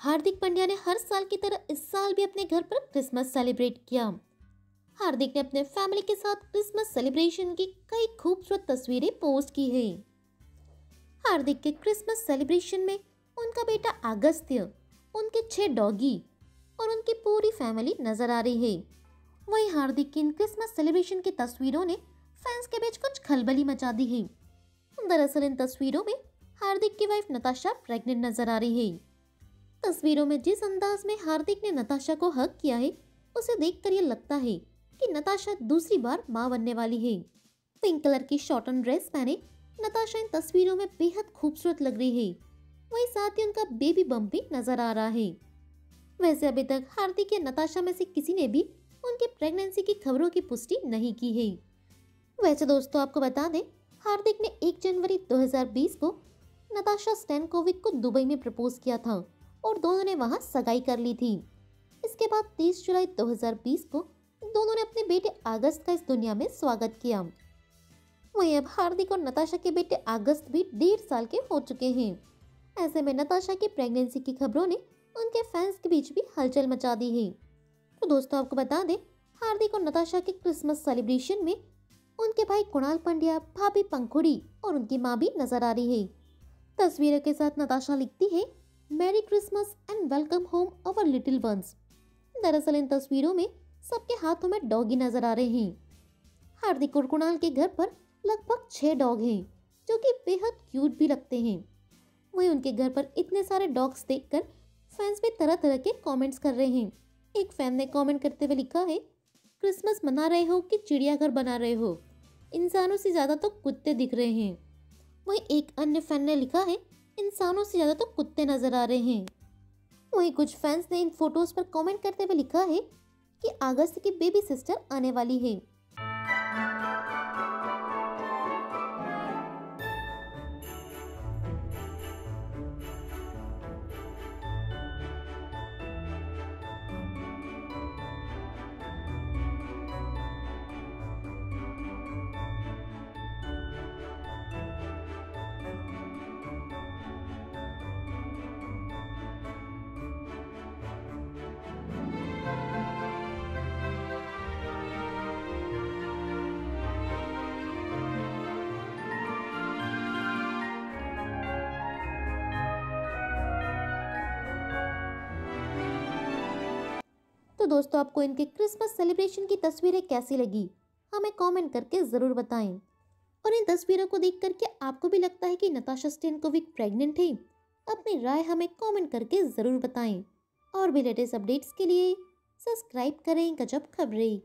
हार्दिक पांड्या ने हर साल की तरह इस साल भी अपने घर पर क्रिसमस सेलिब्रेट किया। हार्दिक ने अपने फैमिली के साथ क्रिसमस सेलिब्रेशन की कई खूबसूरत तस्वीरें पोस्ट की है। हार्दिक के क्रिसमस सेलिब्रेशन में उनका बेटा अगस्त्य उनके छह डॉगी और उनकी पूरी फैमिली नज़र आ रही है। वहीं हार्दिक की इन क्रिसमस सेलिब्रेशन की तस्वीरों ने फैंस के बीच कुछ खलबली मचा दी है। दरअसल इन तस्वीरों में हार्दिक की वाइफ नताशा प्रेग्नेंट नज़र आ रही है। तस्वीरों में जिस अंदाज में हार्दिक ने नताशा को हक किया है, उसे देखकर ये लगता है कि नताशा दूसरी बार माँ बनने वाली है। पिंक कलर की शॉर्टन ड्रेस पहने नताशा इन तस्वीरों में बेहद खूबसूरत लग रही है। वही साथ ही उनका बेबी बम्प भी नज़र आ रहा है। वैसे अभी तक हार्दिक या नताशा में से किसी ने भी उनकी प्रेगनेंसी की खबरों की पुष्टि नहीं की है। वैसे दोस्तों, आपको बता दें, हार्दिक ने 1 जनवरी 2020 को नताशा स्टैनकोविक को दुबई में प्रपोज किया था। और दोनों ने वहाँ सगाई कर ली थी। इसके बाद 30 जुलाई 2020 को दोनों ने अपने बेटे अगस्त का इस दुनिया में स्वागत किया। वहीं अब हार्दिक और नताशा के बेटे अगस्त भी डेढ़ साल के हो चुके हैं। ऐसे में नताशा की प्रेगनेंसी की खबरों ने उनके फैंस के बीच भी हलचल मचा दी है। तो दोस्तों, आपको बता दें, हार्दिक और नताशा के क्रिसमस सेलिब्रेशन में उनके भाई कुणाल पंड्या, भाभी पंखुड़ी और उनकी माँ भी नज़र आ रही है। तस्वीरों के साथ नताशा लिखती है merry Christmas and welcome home our little ones दरअसल इन तस्वीरों में सबके हाथों में डॉगी नज़र आ रहे हैं। हार्दिक और कुणाल के घर पर लगभग छह डॉग हैं, जो कि बेहद क्यूट भी लगते हैं। वहीं उनके घर पर इतने सारे डॉग्स देखकर फैंस भी तरह तरह के कमेंट्स कर रहे हैं। एक फ़ैन ने कमेंट करते हुए लिखा है क्रिसमस मना रहे हो कि चिड़ियाघर बना रहे हो? इंसानों से ज़्यादा तो कुत्ते दिख रहे हैं। वहीं एक अन्य फ़ैन ने लिखा है इंसानों से ज़्यादा तो कुत्ते नज़र आ रहे हैं। वहीं कुछ फैंस ने इन फ़ोटोज़ पर कमेंट करते हुए लिखा है कि अगस्त की बेबी सिस्टर आने वाली है। दोस्तों, आपको इनके क्रिसमस सेलिब्रेशन की तस्वीरें कैसी लगी? हमें कमेंट करके ज़रूर बताएँ। और इन तस्वीरों को देख करके आपको भी लगता है कि नताशा स्टेनकोविक प्रेग्नेंट है अपनी राय हमें कमेंट करके ज़रूर बताएँ। और भी लेटेस्ट अपडेट्स के लिए सब्सक्राइब करें गजब खबरें।